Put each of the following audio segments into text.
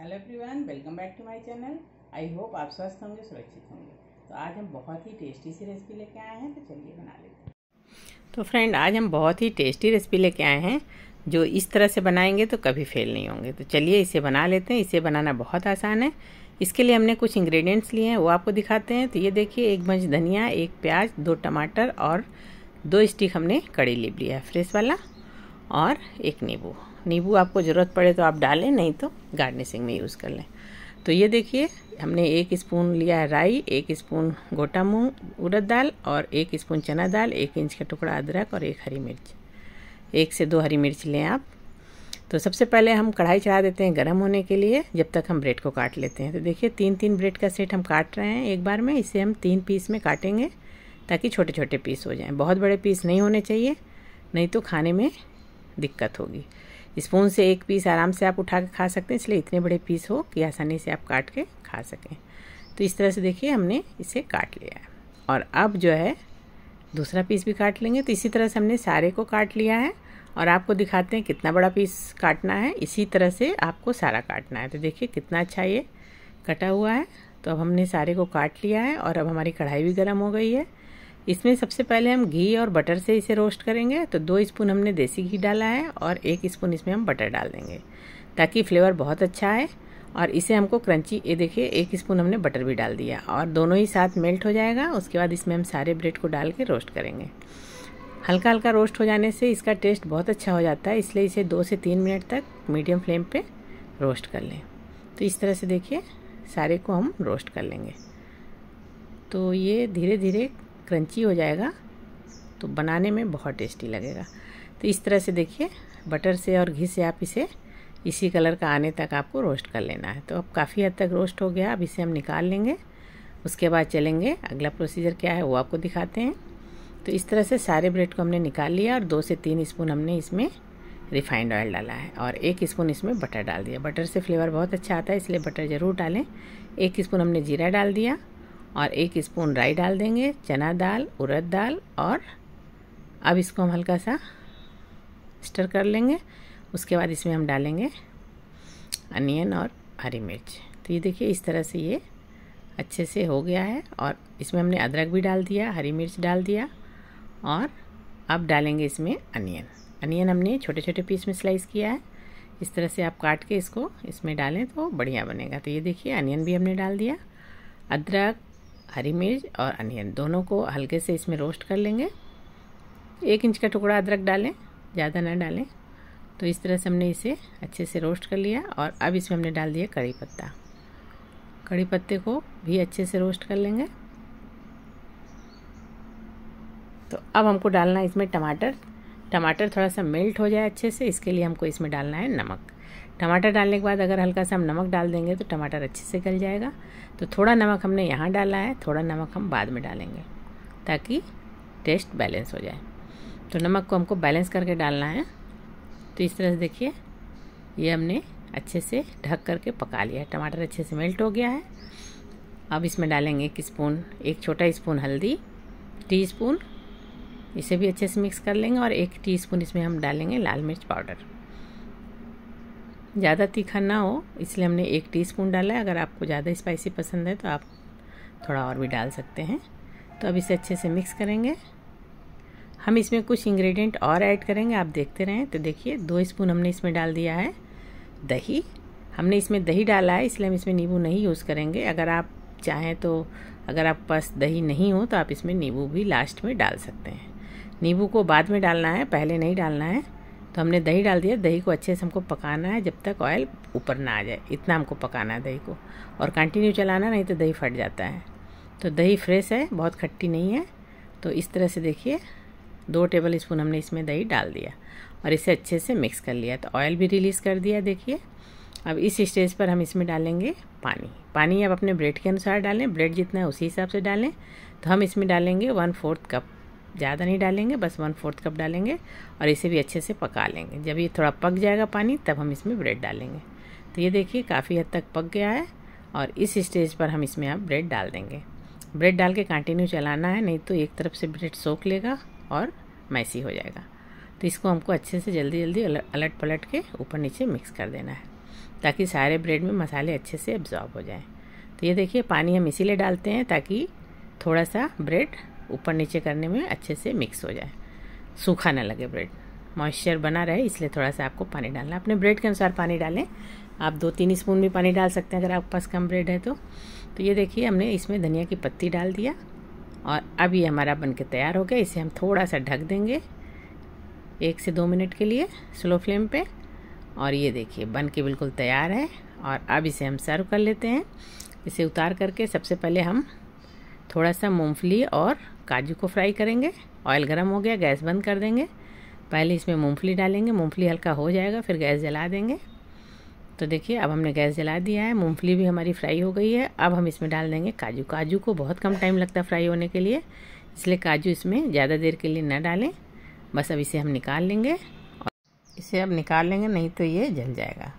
Hello everyone welcome back to my channel I hope आप स्वस्थ होंगे, सुरक्षित होंगे। तो आज हम बहुत ही टेस्टी सी रेसिपी लेके आए हैं तो चलिए बना लेते हैं। तो फ्रेंड आज हम बहुत ही टेस्टी रेसिपी लेके आए हैं, जो इस तरह से बनाएँगे तो कभी फेल नहीं होंगे। तो चलिए इसे बना लेते हैं। इसे बनाना बहुत आसान है। इसके लिए हमने कुछ इंग्रेडिएंट्स लिए हैं, वो आपको दिखाते हैं। तो ये देखिए, एक मंच धनिया, एक प्याज, दो टमाटर और दो स्टिक हमने कड़ी लीप लिया है फ्रेश वाला, और एक नींबू। नींबू आपको ज़रूरत पड़े तो आप डालें, नहीं तो गार्निशिंग में यूज़ कर लें। तो ये देखिए, हमने एक स्पून लिया है राई, एक स्पून गोटा मूंग, उड़द दाल और एक स्पून चना दाल, एक इंच का टुकड़ा अदरक और एक हरी मिर्च। एक से दो हरी मिर्च लें आप। तो सबसे पहले हम कढ़ाई चढ़ा देते हैं गर्म होने के लिए, जब तक हम ब्रेड को काट लेते हैं। तो देखिए तीन तीन ब्रेड का सेट हम काट रहे हैं एक बार में, इसे हम तीन पीस में काटेंगे ताकि छोटे छोटे पीस हो जाएँ। बहुत बड़े पीस नहीं होने चाहिए, नहीं तो खाने में दिक्कत होगी। स्पून से एक पीस आराम से आप उठा के खा सकते हैं, इसलिए इतने बड़े पीस हो कि आसानी से आप काट के खा सकें। तो इस तरह से देखिए, हमने इसे काट लिया है। और अब जो है, दूसरा पीस भी काट लेंगे। तो इसी तरह से हमने सारे को काट लिया है और आपको दिखाते हैं कितना बड़ा पीस काटना है। इसी तरह से आपको सारा काटना है। तो देखिए कितना अच्छा ये कटा हुआ है। तो अब हमने सारे को काट लिया है और अब हमारी कढ़ाई भी गर्म हो गई है। इसमें सबसे पहले हम घी और बटर से इसे रोस्ट करेंगे तो दो स्पून हमने देसी घी डाला है और एक स्पून इसमें हम बटर डाल देंगे, ताकि फ्लेवर बहुत अच्छा आए। और इसे हमको क्रंची ये देखिए, एक स्पून हमने बटर भी डाल दिया। और दोनों ही साथ मेल्ट हो जाएगा, उसके बाद इसमें हम सारे ब्रेड को डाल के रोस्ट करेंगे। हल्का हल्का रोस्ट हो जाने से इसका टेस्ट बहुत अच्छा हो जाता है, इसलिए इसे दो से तीन मिनट तक मीडियम फ्लेम पे रोस्ट कर लें। तो इस तरह से देखिए, सारे को हम रोस्ट कर लेंगे। तो ये धीरे धीरे क्रंची हो जाएगा तो बनाने में बहुत टेस्टी लगेगा। तो इस तरह से देखिए, बटर से और घी से आप इसे इसी कलर का आने तक आपको रोस्ट कर लेना है। तो अब काफ़ी हद तक रोस्ट हो गया, अब इसे हम निकाल लेंगे। उसके बाद चलेंगे, अगला प्रोसीजर क्या है वो आपको दिखाते हैं। तो इस तरह से सारे ब्रेड को हमने निकाल लिया और दो से तीन स्पून हमने इसमें रिफाइंड ऑयल डाला है और एक स्पून इसमें बटर डाल दिया। बटर से फ्लेवर बहुत अच्छा आता है, इसलिए बटर ज़रूर डालें। एक स्पून हमने जीरा डाल दिया। और एक स्पून राई डाल देंगे, चना दाल, उड़द दाल और अब इसको हम हल्का सा स्टर कर लेंगे। उसके बाद इसमें हम डालेंगे अनियन और हरी मिर्च। तो ये देखिए, इस तरह से ये अच्छे से हो गया है और इसमें हमने अदरक भी डाल दिया, हरी मिर्च डाल दिया और अब डालेंगे इसमें अनियन। अनियन हमने छोटे छोटे पीस में स्लाइस किया है। इस तरह से आप काट के इसको इसमें डालें तो बढ़िया बनेगा। तो ये देखिए, अनियन भी हमने डाल दिया। अदरक हरी मिर्च और अनियन। दोनों को हल्के से इसमें रोस्ट कर लेंगे। एक इंच का टुकड़ा अदरक डालें, ज़्यादा ना डालें। तो इस तरह से हमने इसे अच्छे से रोस्ट कर लिया और अब इसमें हमने डाल दिया कड़ी पत्ता। कड़ी पत्ते को भी अच्छे से रोस्ट कर लेंगे। तो अब हमको डालना है इसमें टमाटर। टमाटर थोड़ा सा मेल्ट हो जाए अच्छे से, इसके लिए हमको इसमें डालना है नमक। टमाटर डालने के बाद अगर हल्का सा हम नमक डाल देंगे तो टमाटर अच्छे से गल जाएगा। तो थोड़ा नमक हमने यहाँ डाला है, थोड़ा नमक हम बाद में डालेंगे, ताकि टेस्ट बैलेंस हो जाए। तो नमक को हमको बैलेंस करके डालना है। तो इस तरह से देखिए, ये हमने अच्छे से ढक करके पका लिया है। टमाटर अच्छे से मेल्ट हो गया है। अब इसमें डालेंगे एक स्पून एक छोटा स्पून हल्दी टी स्पून इसे भी अच्छे से मिक्स कर लेंगे और एक टीस्पून इसमें हम डालेंगे लाल मिर्च पाउडर। ज़्यादा तीखा ना हो, इसलिए हमने एक टीस्पून डाला है। अगर आपको ज़्यादा स्पाइसी पसंद है तो आप थोड़ा और भी डाल सकते हैं। तो अब इसे अच्छे से मिक्स करेंगे। हम इसमें कुछ इंग्रेडिएंट और ऐड करेंगे। आप देखते रहें। तो देखिए, दो स्पून हमने इसमें डाल दिया है दही। हमने इसमें दही डाला है, इसलिए हम इसमें नींबू नहीं यूज़ करेंगे। अगर आप चाहें तो अगर आप पास दही नहीं हो तो आप इसमें नींबू भी लास्ट में डाल सकते हैं। नींबू को बाद में डालना है, पहले नहीं डालना है। तो हमने दही डाल दिया। दही को अच्छे से हमको पकाना है। जब तक ऑयल ऊपर ना आ जाए, इतना हमको पकाना है दही को। और कंटिन्यू चलाना, नहीं तो दही फट जाता है। तो दही फ्रेश है, बहुत खट्टी नहीं है। तो इस तरह से देखिए, दो टेबल स्पून हमने इसमें दही डाल दिया और इसे अच्छे से मिक्स कर लिया। तो ऑयल भी रिलीज़ कर दिया, देखिए। अब इस स्टेज पर हम इसमें डालेंगे पानी। पानी आप अपने ब्रेड के अनुसार डालें। ब्रेड जितना है उसी हिसाब से डालें। तो हम इसमें डालेंगे वन फोर्थ कप ज़्यादा नहीं डालेंगे, बस वन फोर्थ कप डालेंगे और इसे भी अच्छे से पका लेंगे। जब ये थोड़ा पक जाएगा पानी, तब हम इसमें ब्रेड डालेंगे। तो ये देखिए, काफ़ी हद तक पक गया है और इस स्टेज पर हम इसमें अब ब्रेड डाल देंगे। ब्रेड डाल के कंटिन्यू चलाना है, नहीं तो एक तरफ़ से ब्रेड सोख लेगा और मैसी हो जाएगा। तो इसको हमको अच्छे से जल्दी जल्दी अलट पलट के ऊपर नीचे मिक्स कर देना है, ताकि सारे ब्रेड में मसाले अच्छे से एब्जॉर्ब हो जाएँ। तो ये देखिए, पानी हम इसीलिए डालते हैं ताकि थोड़ा सा ब्रेड ऊपर नीचे करने में अच्छे से मिक्स हो जाए। सूखा ना लगे ब्रेड मॉइस्चर बना रहे, इसलिए थोड़ा सा आपको पानी डालना अपने ब्रेड के अनुसार पानी डालें। आप दो तीन स्पून भी पानी डाल सकते हैं अगर आपके पास कम ब्रेड है तो। तो ये देखिए, हमने इसमें धनिया की पत्ती डाल दिया। और अब ये हमारा बन के तैयार हो गया। इसे हम थोड़ा सा ढक देंगे। एक से दो मिनट के लिए स्लो फ्लेम पे। और ये देखिए बन के बिल्कुल तैयार है। और अब इसे हम सर्व कर लेते हैं। इसे उतार करके सबसे पहले हम थोड़ा सा मूंगफली और काजू को फ्राई करेंगे ऑयल गर्म हो गया, गैस बंद कर देंगे। पहले इसमें मूंगफली डालेंगे, मूंगफली हल्का हो जाएगा, फिर गैस जला देंगे। तो देखिए, अब हमने गैस जला दिया है, मूंगफली भी हमारी फ्राई हो गई है। अब हम इसमें डाल देंगे काजू। काजू को बहुत कम टाइम लगता है फ्राई होने के लिए, इसलिए काजू इसमें ज़्यादा देर के लिए न डालें। बस अब इसे हम निकाल लेंगे और इसे अब निकाल लेंगे, नहीं तो ये जल जाएगा।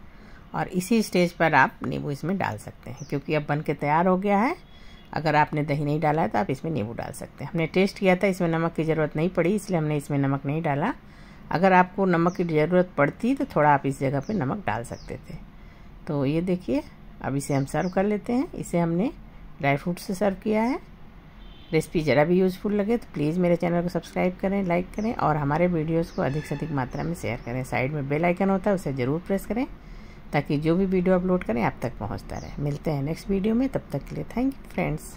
और इसी स्टेज पर आप नींबू इसमें डाल सकते हैं, क्योंकि अब बन के तैयार हो गया है। अगर आपने दही नहीं डाला है तो आप इसमें नींबू डाल सकते हैं। हमने टेस्ट किया था, इसमें नमक की ज़रूरत नहीं पड़ी, इसलिए हमने इसमें नमक नहीं डाला। अगर आपको नमक की ज़रूरत पड़ती तो थोड़ा आप इस जगह पे नमक डाल सकते थे। तो ये देखिए, अब इसे हम सर्व कर लेते हैं। इसे हमने ड्राई फ्रूट से सर्व किया है। रेसिपी ज़रा भी यूज़फुल लगे तो प्लीज़ मेरे चैनल को सब्सक्राइब करें लाइक करें और हमारे वीडियोस को अधिक से अधिक मात्रा में शेयर करें। साइड में बेल आइकन होता है, उसे ज़रूर प्रेस करें। ताकि जो भी वीडियो अपलोड करें आप तक पहुँचता रहे। मिलते हैं नेक्स्ट वीडियो में, तब तक के लिए थैंक यू फ्रेंड्स